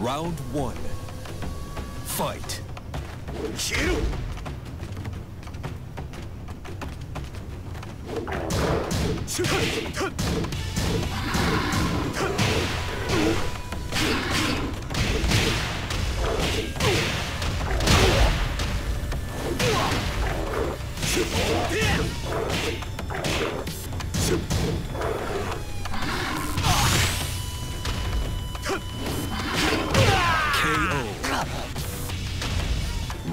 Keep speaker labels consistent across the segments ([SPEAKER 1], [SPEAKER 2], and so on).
[SPEAKER 1] Round one. Fight.
[SPEAKER 2] 消え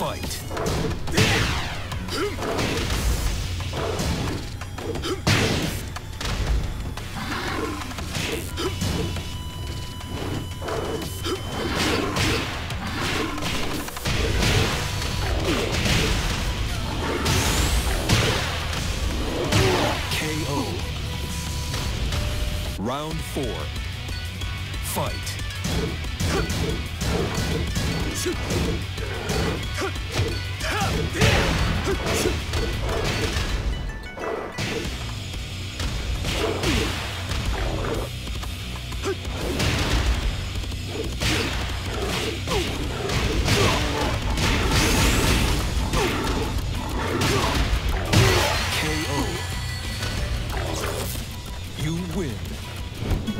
[SPEAKER 1] Fight. KO. Round four. Fight. KO. You win.